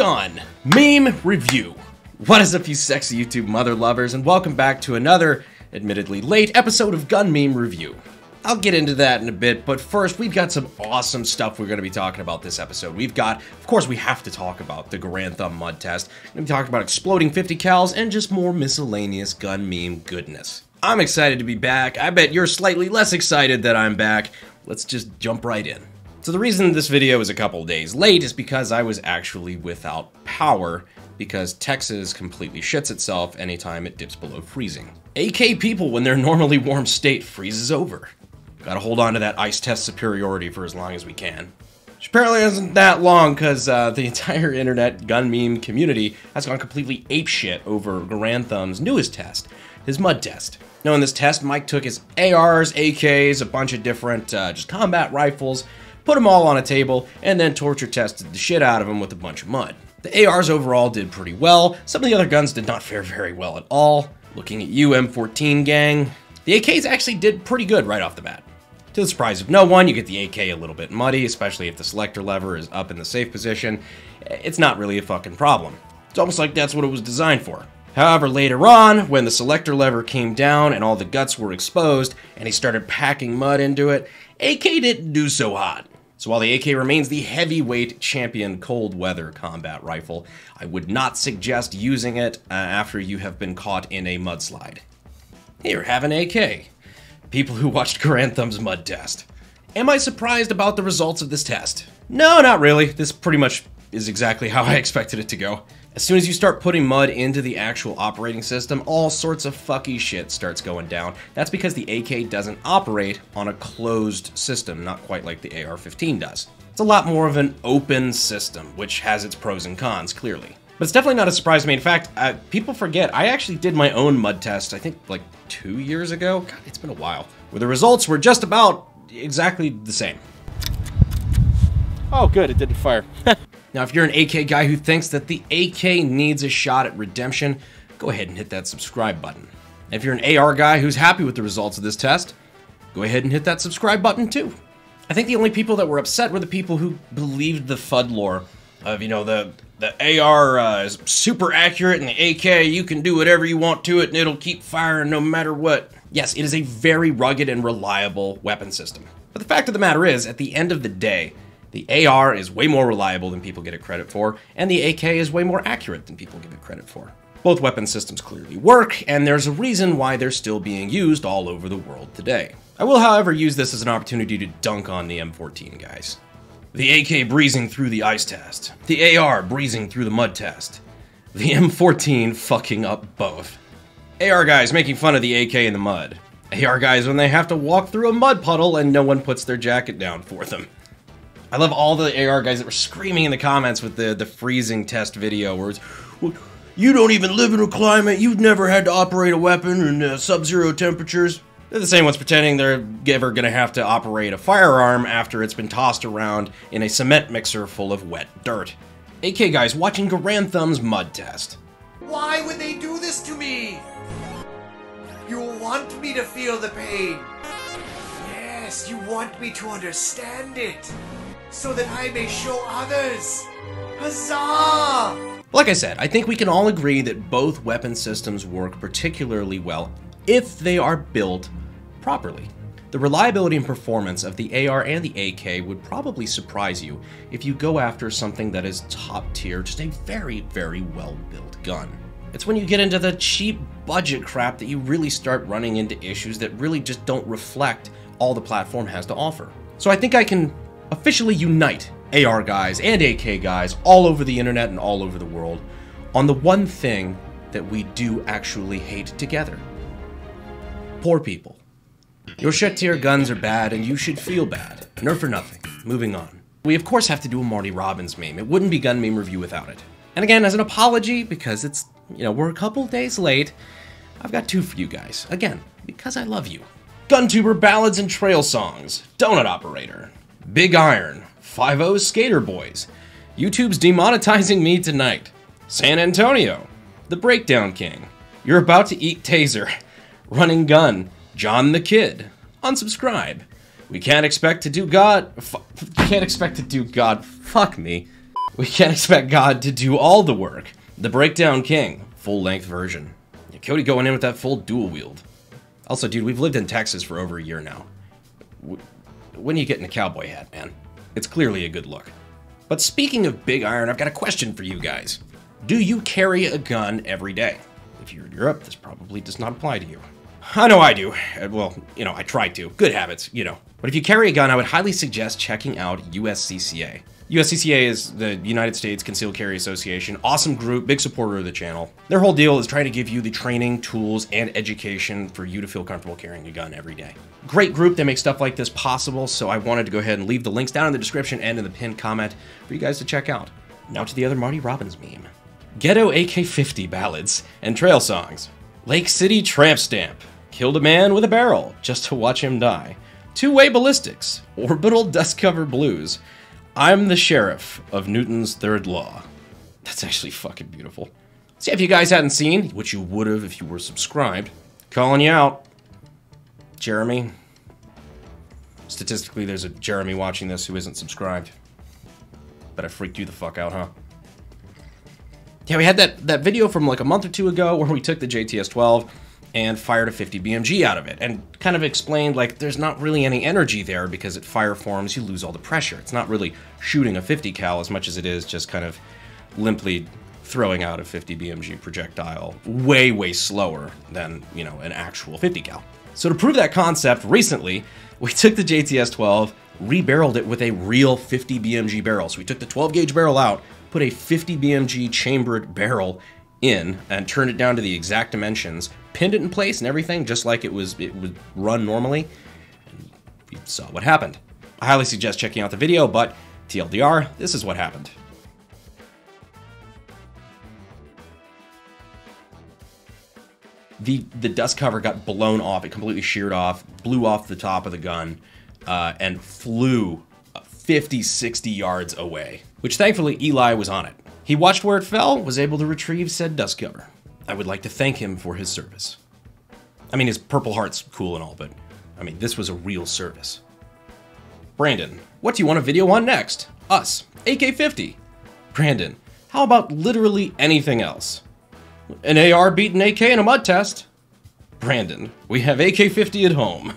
Gun Meme Review. What is up, you sexy YouTube mother lovers, and welcome back to another, admittedly late, episode of Gun Meme Review. I'll get into that in a bit, but first, we've got some awesome stuff we're going to be talking about this episode. We've got, of course, we have to talk about the Garand Thumb Mud Test. We're going to be talking about exploding 50 cals and just more miscellaneous gun meme goodness. I'm excited to be back. I bet you're slightly less excited that I'm back. Let's just jump right in. So the reason this video is a couple days late is because I was actually without power because Texas completely shits itself anytime it dips below freezing. AK people, when their normally warm state freezes over. Gotta hold on to that ice test superiority for as long as we can. Which apparently isn't that long, because uh, the entire internet gun meme community has gone completely apeshit over Garand Thumb's newest test, his mud test. Now in this test, Mike took his ARs, AKs, a bunch of different uh, just combat rifles, put them all on a table, and then torture tested the shit out of them with a bunch of mud. The ARs overall did pretty well, some of the other guns did not fare very well at all. Looking at you, M14 gang, the AKs actually did pretty good right off the bat. To the surprise of no one, you get the AK a little bit muddy, especially if the selector lever is up in the safe position. It's not really a fucking problem. It's almost like that's what it was designed for. However, later on, when the selector lever came down and all the guts were exposed, and he started packing mud into it, AK didn't do so hot. So while the AK remains the heavyweight champion cold weather combat rifle, I would not suggest using it uh, after you have been caught in a mudslide. Here, have an AK people who watched Garand Thumb's mud test. Am I surprised about the results of this test? No, not really. This pretty much is exactly how I expected it to go. As soon as you start putting mud into the actual operating system, all sorts of fucky shit starts going down. That's because the AK doesn't operate on a closed system, not quite like the AR-15 does. It's a lot more of an open system, which has its pros and cons, clearly. But it's definitely not a surprise to me. In fact, uh, people forget, I actually did my own mud test, I think like two years ago. God, it's been a while. Where the results were just about exactly the same. Oh, good, it didn't fire. now, if you're an AK guy who thinks that the AK needs a shot at redemption, go ahead and hit that subscribe button. If you're an AR guy who's happy with the results of this test, go ahead and hit that subscribe button too. I think the only people that were upset were the people who believed the FUD lore of, you know, the the AR uh, is super accurate and the AK, you can do whatever you want to it and it'll keep firing no matter what. Yes, it is a very rugged and reliable weapon system. But the fact of the matter is, at the end of the day, the AR is way more reliable than people get it credit for, and the AK is way more accurate than people give it credit for. Both weapon systems clearly work, and there's a reason why they're still being used all over the world today. I will, however, use this as an opportunity to dunk on the M14 guys. The AK breezing through the ice test. The AR breezing through the mud test. The M14 fucking up both. AR guys making fun of the AK in the mud. AR guys when they have to walk through a mud puddle and no one puts their jacket down for them. I love all the AR guys that were screaming in the comments with the, the freezing test video where it's, well, you don't even live in a climate, you've never had to operate a weapon in uh, sub-zero temperatures. They're the same ones pretending they're ever gonna have to operate a firearm after it's been tossed around in a cement mixer full of wet dirt. AK guys watching Garand Thumb's mud test. Why would they do this to me? You want me to feel the pain. Yes, you want me to understand it. So that I may show others. Huzzah! Like I said, I think we can all agree that both weapon systems work particularly well if they are built properly. The reliability and performance of the AR and the AK would probably surprise you if you go after something that is top tier, just a very, very well built gun. It's when you get into the cheap budget crap that you really start running into issues that really just don't reflect all the platform has to offer. So I think I can officially unite AR guys and AK guys all over the internet and all over the world on the one thing that we do actually hate together. Poor people. Your shit tier guns are bad and you should feel bad. Nerf for nothing. Moving on. We of course have to do a Marty Robbins meme. It wouldn't be gun meme review without it. And again, as an apology, because it's, you know, we're a couple days late, I've got two for you guys. Again, because I love you. GunTuber Ballads and Trail Songs, Donut Operator, Big Iron, 5 Skater Boys, YouTube's demonetizing me tonight, San Antonio, The Breakdown King, You're About to Eat Taser, Running Gun, John the Kid. Unsubscribe. We can't expect to do God. can't expect to do God. Fuck me. We can't expect God to do all the work. The Breakdown King, full length version. Cody going in with that full dual wield. Also, dude, we've lived in Texas for over a year now. When are you getting a cowboy hat, man? It's clearly a good look. But speaking of Big Iron, I've got a question for you guys. Do you carry a gun every day? If you're in Europe, this probably does not apply to you. I know I do. Uh, well, you know, I try to. Good habits, you know. But if you carry a gun, I would highly suggest checking out USCCA. USCCA is the United States Concealed Carry Association. Awesome group, big supporter of the channel. Their whole deal is trying to give you the training, tools, and education for you to feel comfortable carrying a gun every day. Great group, that makes stuff like this possible, so I wanted to go ahead and leave the links down in the description and in the pinned comment for you guys to check out. Now to the other Marty Robbins meme. Ghetto AK-50 ballads and trail songs. Lake City tramp stamp. Killed a man with a barrel just to watch him die. Two-way ballistics. Orbital dust cover blues. I'm the sheriff of Newton's third law. That's actually fucking beautiful. See, if you guys hadn't seen, which you would have if you were subscribed, calling you out. Jeremy. Statistically, there's a Jeremy watching this who isn't subscribed. But I freaked you the fuck out, huh? Yeah, we had that, that video from like a month or two ago where we took the JTS-12 and fired a 50 BMG out of it and kind of explained like there's not really any energy there because at fire forms you lose all the pressure. It's not really shooting a 50 cal as much as it is just kind of limply throwing out a 50 BMG projectile way, way slower than, you know, an actual 50 cal. So to prove that concept, recently, we took the JTS-12, rebarreled it with a real 50 BMG barrel. So we took the 12 gauge barrel out, put a 50 BMG chambered barrel in and turned it down to the exact dimensions, pinned it in place and everything, just like it was it would run normally. And you saw what happened. I highly suggest checking out the video, but TLDR, this is what happened. The, the dust cover got blown off. It completely sheared off, blew off the top of the gun, uh, and flew 50, 60 yards away, which thankfully Eli was on it. He watched where it fell, was able to retrieve said dust cover. I would like to thank him for his service. I mean, his Purple Heart's cool and all, but I mean, this was a real service. Brandon, what do you want a video on next? Us, AK-50. Brandon, how about literally anything else? An AR beat an AK in a mud test. Brandon, we have AK-50 at home.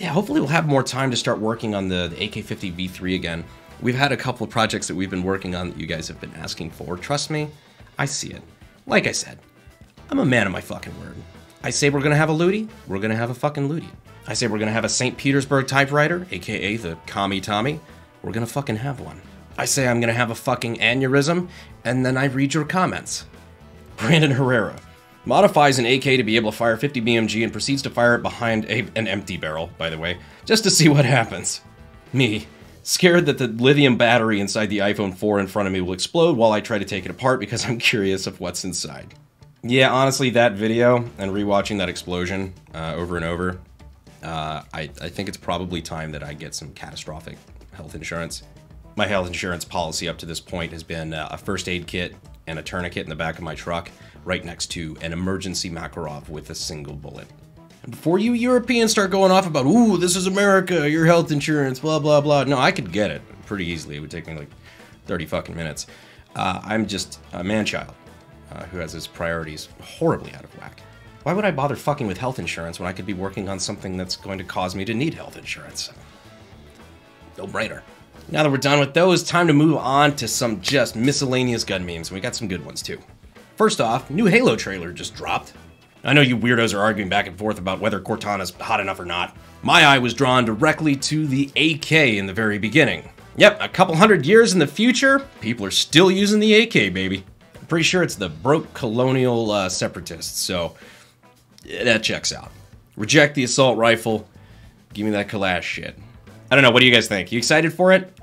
Yeah, hopefully we'll have more time to start working on the, the AK-50 V3 again. We've had a couple of projects that we've been working on that you guys have been asking for. Trust me, I see it. Like I said, I'm a man of my fucking word. I say we're gonna have a Looty, we're gonna have a fucking Looty. I say we're gonna have a St. Petersburg typewriter, aka the Commie Tommy, we're gonna fucking have one. I say I'm gonna have a fucking aneurysm, and then I read your comments. Brandon Herrera modifies an AK to be able to fire 50 BMG and proceeds to fire it behind a, an empty barrel, by the way, just to see what happens. Me, Scared that the lithium battery inside the iPhone 4 in front of me will explode while I try to take it apart because I'm curious of what's inside. Yeah, honestly, that video and rewatching that explosion uh, over and over, uh, I, I think it's probably time that I get some catastrophic health insurance. My health insurance policy up to this point has been uh, a first aid kit and a tourniquet in the back of my truck, right next to an emergency Makarov with a single bullet. Before you Europeans start going off about, ooh, this is America, your health insurance, blah, blah, blah. No, I could get it pretty easily. It would take me like 30 fucking minutes. Uh, I'm just a man-child uh, who has his priorities horribly out of whack. Why would I bother fucking with health insurance when I could be working on something that's going to cause me to need health insurance? No brainer. Now that we're done with those, time to move on to some just miscellaneous gun memes. We got some good ones too. First off, new Halo trailer just dropped. I know you weirdos are arguing back and forth about whether Cortana's hot enough or not. My eye was drawn directly to the AK in the very beginning. Yep, a couple hundred years in the future, people are still using the AK, baby. I'm pretty sure it's the broke colonial uh, separatists, so that checks out. Reject the assault rifle, give me that Kalash shit. I don't know, what do you guys think? You excited for it?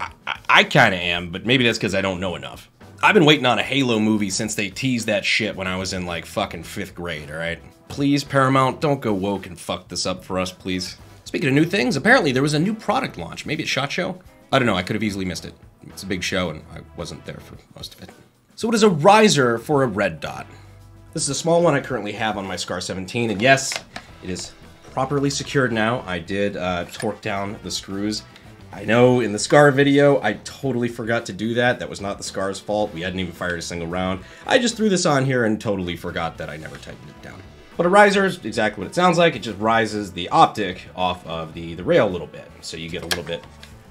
I, I, I kinda am, but maybe that's because I don't know enough. I've been waiting on a Halo movie since they teased that shit when I was in like fucking fifth grade, alright? Please, Paramount, don't go woke and fuck this up for us, please. Speaking of new things, apparently there was a new product launch. Maybe at SHOT Show? I don't know, I could have easily missed it. It's a big show and I wasn't there for most of it. So what is a riser for a red dot? This is a small one I currently have on my SCAR 17, and yes, it is properly secured now. I did uh, torque down the screws I know in the Scar video, I totally forgot to do that. That was not the Scar's fault. We hadn't even fired a single round. I just threw this on here and totally forgot that I never tightened it down. But a riser is exactly what it sounds like. It just rises the optic off of the, the rail a little bit. So you get a little bit,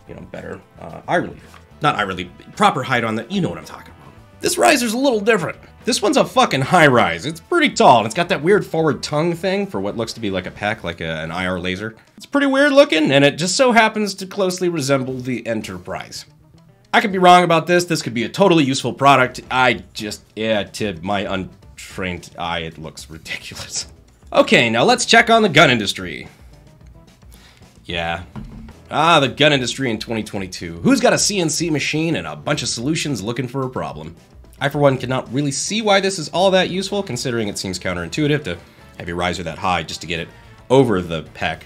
you know, better uh, eye relief. Not eye relief, proper height on the, you know what I'm talking about. This riser's a little different. This one's a fucking high rise. It's pretty tall, and it's got that weird forward tongue thing for what looks to be like a PEQ, like a, an IR laser. It's pretty weird looking, and it just so happens to closely resemble the Enterprise. I could be wrong about this. This could be a totally useful product. I just, yeah, to my untrained eye, it looks ridiculous. Okay, now let's check on the gun industry. Yeah. Ah, the gun industry in 2022. Who's got a CNC machine and a bunch of solutions looking for a problem? I, for one, cannot really see why this is all that useful, considering it seems counterintuitive to have your riser that high just to get it over the PEQ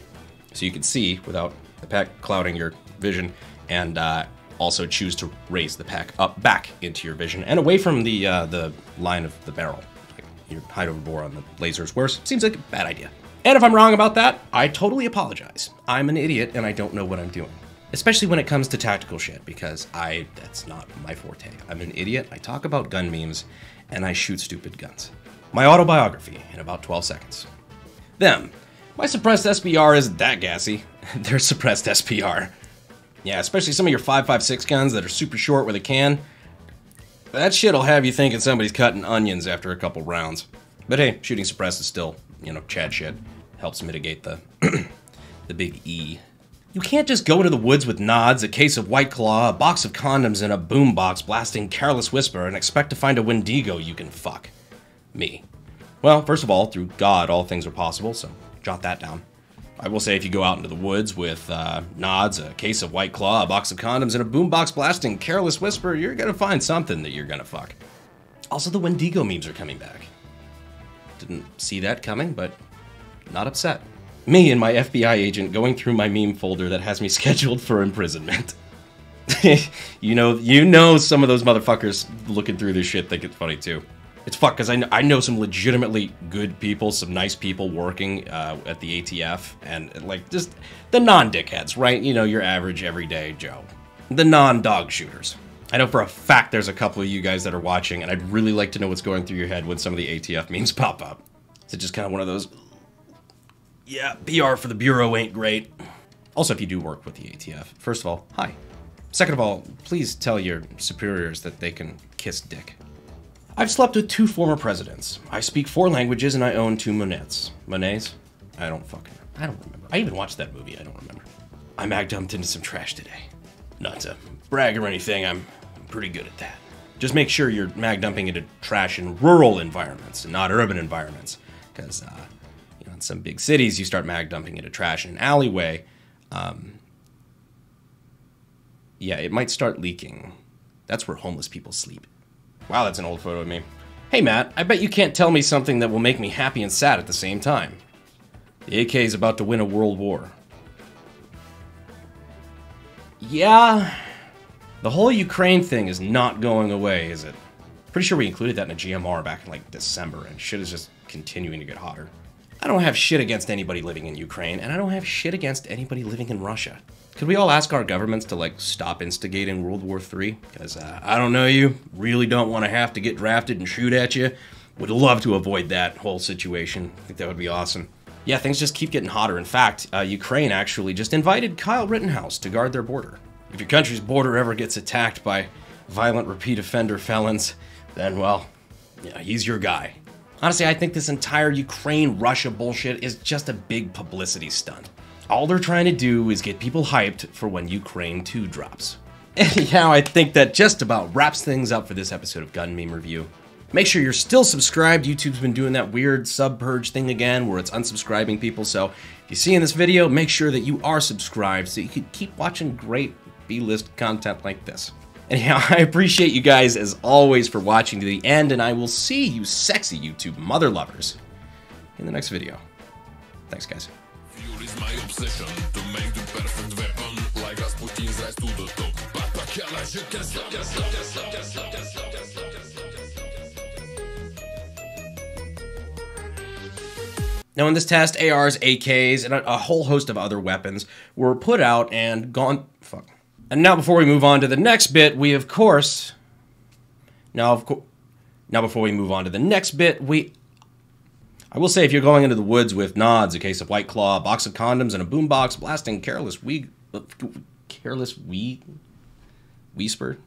so you can see without the PEQ clouding your vision, and uh, also choose to raise the PEQ up back into your vision and away from the uh, the line of the barrel. Like your height over bore on the laser is worse. Seems like a bad idea. And if I'm wrong about that, I totally apologize. I'm an idiot and I don't know what I'm doing especially when it comes to tactical shit because I that's not my forte. I'm an idiot. I talk about gun memes and I shoot stupid guns. My autobiography in about 12 seconds. Them. My suppressed SPR isn't that gassy. They're suppressed SPR. Yeah, especially some of your 5.56 guns that are super short with a can. That shit'll have you thinking somebody's cutting onions after a couple rounds. But hey, shooting suppressed is still, you know, Chad shit. Helps mitigate the the big E you can't just go into the woods with nods, a case of White Claw, a box of condoms, and a boombox blasting Careless Whisper and expect to find a Wendigo you can fuck. Me. Well, first of all, through God, all things are possible, so jot that down. I will say if you go out into the woods with uh, nods, a case of White Claw, a box of condoms, and a boombox blasting Careless Whisper, you're gonna find something that you're gonna fuck. Also, the Wendigo memes are coming back. Didn't see that coming, but not upset me and my FBI agent going through my meme folder that has me scheduled for imprisonment. you know, you know some of those motherfuckers looking through this shit think it's funny too. It's fuck because I, kn I know some legitimately good people, some nice people working uh, at the ATF, and like just the non-dickheads, right? You know, your average everyday Joe, the non-dog shooters. I know for a fact there's a couple of you guys that are watching, and I'd really like to know what's going through your head when some of the ATF memes pop up. Is it just kind of one of those, yeah, PR for the Bureau ain't great. Also, if you do work with the ATF, first of all, hi. Second of all, please tell your superiors that they can kiss dick. I've slept with two former presidents. I speak four languages and I own two Monets. Monets? I don't fucking I don't remember. I even watched that movie, I don't remember. I mag dumped into some trash today. Not to brag or anything, I'm, pretty good at that. Just make sure you're mag dumping into trash in rural environments and not urban environments. Because uh, in some big cities, you start mag dumping into trash in an alleyway. Um, yeah, it might start leaking. That's where homeless people sleep. Wow, that's an old photo of me. Hey Matt, I bet you can't tell me something that will make me happy and sad at the same time. The AK is about to win a world war. Yeah, the whole Ukraine thing is not going away, is it? Pretty sure we included that in a GMR back in like December, and shit is just continuing to get hotter. I don't have shit against anybody living in Ukraine, and I don't have shit against anybody living in Russia. Could we all ask our governments to like stop instigating World War III? Because uh, I don't know you, really don't want to have to get drafted and shoot at you. Would love to avoid that whole situation. I think that would be awesome. Yeah, things just keep getting hotter. In fact, uh, Ukraine actually just invited Kyle Rittenhouse to guard their border. If your country's border ever gets attacked by violent repeat offender felons, then well, yeah, he's your guy. Honestly, I think this entire Ukraine Russia bullshit is just a big publicity stunt. All they're trying to do is get people hyped for when Ukraine 2 drops. Anyhow, I think that just about wraps things up for this episode of Gun Meme Review. Make sure you're still subscribed. YouTube's been doing that weird sub purge thing again where it's unsubscribing people. So if you see in this video, make sure that you are subscribed so you can keep watching great B-list content like this. Anyhow, I appreciate you guys as always for watching to the end, and I will see you sexy YouTube mother lovers in the next video. Thanks, guys. Now, in this test, ARs, AKs, and a, a whole host of other weapons were put out and gone. And now, before we move on to the next bit, we of course. Now, of course. Now, before we move on to the next bit, we. I will say, if you're going into the woods with nods, a case of White Claw, a box of condoms, and a boombox blasting careless we. Uh, careless we. Whisper?